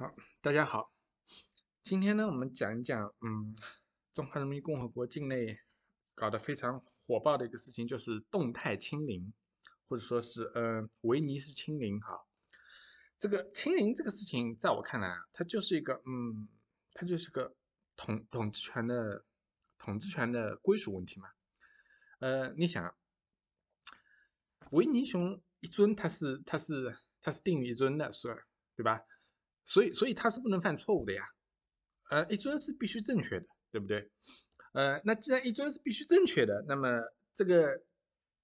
好，大家好，今天呢，我们讲一讲，嗯，中华人民共和国境内搞得非常火爆的一个事情，就是动态清零，或者说是，呃，维尼是清零。哈，这个清零这个事情，在我看来啊，它就是一个，嗯，它就是个统统治权的统治权的归属问题嘛。呃，你想，维尼熊一尊，它是它是它是定于一尊的，是，对吧？所以，所以他是不能犯错误的呀，呃，一尊是必须正确的，对不对？呃，那既然一尊是必须正确的，那么这个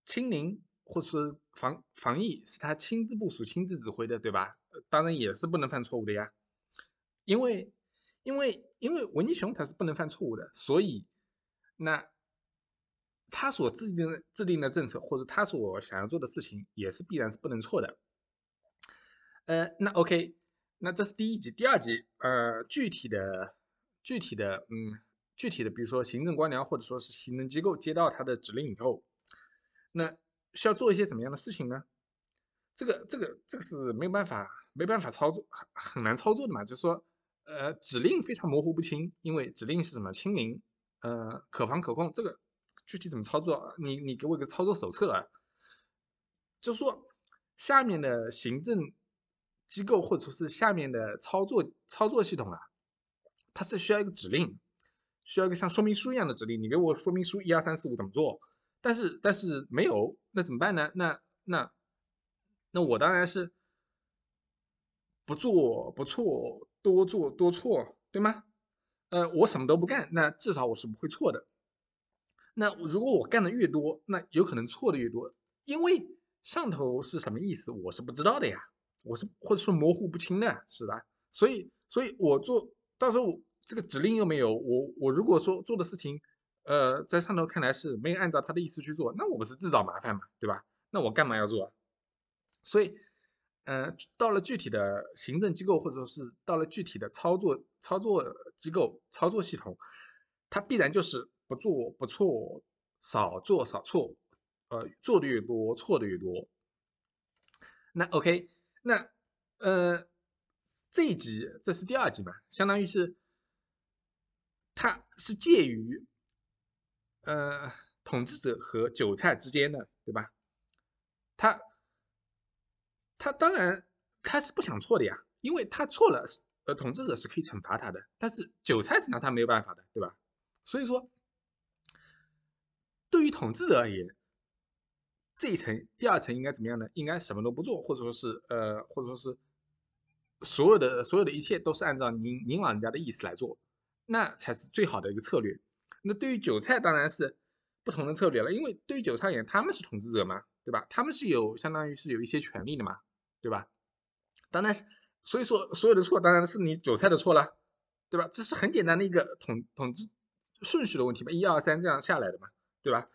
清零或者说防防疫是他亲自部署、亲自指挥的，对吧？当然也是不能犯错误的呀，因为，因为，因为文尼熊他是不能犯错误的，所以，那他所制定制定的政策或者他所想要做的事情也是必然是不能错的。呃，那 OK。那这是第一级，第二级，呃，具体的、具体的，嗯，具体的，比如说行政官僚或者说是行政机构接到他的指令以后，那需要做一些什么样的事情呢？这个、这个、这个是没有办法、没办法操作，很很难操作的嘛。就是说，呃，指令非常模糊不清，因为指令是什么清零，呃，可防可控，这个具体怎么操作？你你给我一个操作手册啊，就是说下面的行政。机构或者是下面的操作操作系统啊，它是需要一个指令，需要一个像说明书一样的指令。你给我说明书一二三四五怎么做？但是但是没有，那怎么办呢？那那那我当然是不做不错，多做多错，对吗？呃，我什么都不干，那至少我是不会错的。那如果我干的越多，那有可能错的越多，因为上头是什么意思，我是不知道的呀。我是或者说模糊不清的，是吧？所以，所以我做到时候我这个指令又没有我，我如果说做的事情，呃，在上头看来是没有按照他的意思去做，那我不是自找麻烦嘛，对吧？那我干嘛要做？所以，呃，到了具体的行政机构或者说是到了具体的操作操作机构操作系统，它必然就是不做不错，少做少错，呃，做的越多错的越多。那 OK。那，呃，这一集这是第二集嘛，相当于是，它是介于，呃，统治者和韭菜之间的，对吧？他，他当然他是不想错的呀，因为他错了，呃，统治者是可以惩罚他的，但是韭菜是拿他没有办法的，对吧？所以说，对于统治者而言。这一层，第二层应该怎么样呢？应该什么都不做，或者说是呃，或者说是所有的所有的一切都是按照您您老人家的意思来做，那才是最好的一个策略。那对于韭菜当然是不同的策略了，因为对于韭菜而言，他们是统治者嘛，对吧？他们是有相当于是有一些权利的嘛，对吧？当然是，所以说所有的错当然是你韭菜的错了，对吧？这是很简单的一个统统治顺序的问题嘛，一二三这样下来的嘛，对吧？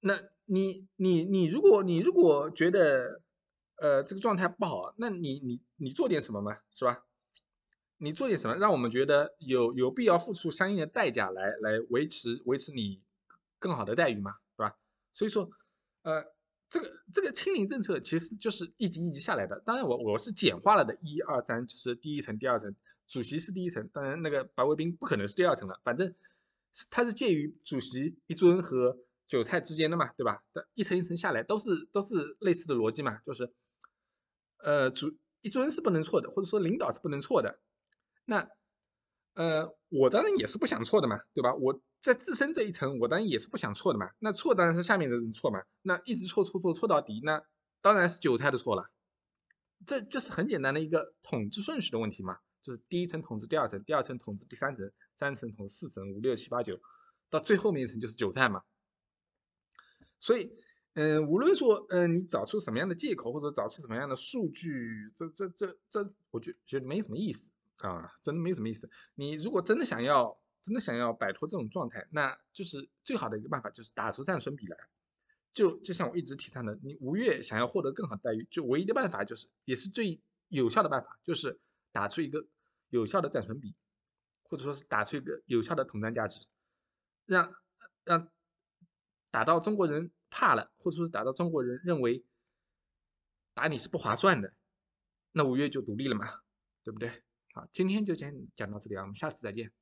那。你你你，如果你如果觉得，呃，这个状态不好，那你你你做点什么嘛，是吧？你做点什么，让我们觉得有有必要付出相应的代价来来维持维持你更好的待遇嘛，是吧？所以说，呃，这个这个清零政策其实就是一级一级下来的。当然，我我是简化了的，一二三就是第一层、第二层，主席是第一层，当然那个白卫兵不可能是第二层了，反正它是介于主席一尊和。韭菜之间的嘛，对吧？一层一层下来都是都是类似的逻辑嘛，就是，呃，主一尊是不能错的，或者说领导是不能错的。那，呃，我当然也是不想错的嘛，对吧？我在自身这一层，我当然也是不想错的嘛。那错当然是下面的人错嘛。那一直错错错错到底，那当然是韭菜的错了。这就是很简单的一个统治顺序的问题嘛，就是第一层统治第二层，第二层统治第三层，三层统治四层，五六七八九，到最后面一层就是韭菜嘛。所以，嗯，无论说，嗯，你找出什么样的借口，或者找出什么样的数据，这、这、这、这，我觉觉得没什么意思啊，真的没什么意思。你如果真的想要，真的想要摆脱这种状态，那就是最好的一个办法，就是打出战损比来。就就像我一直提倡的，你五月想要获得更好待遇，就唯一的办法就是，也是最有效的办法，就是打出一个有效的战损比，或者说是打出一个有效的统战价值，让让。打到中国人怕了，或者说是打到中国人认为打你是不划算的，那五月就独立了嘛，对不对？好，今天就先讲到这里啊，我们下次再见。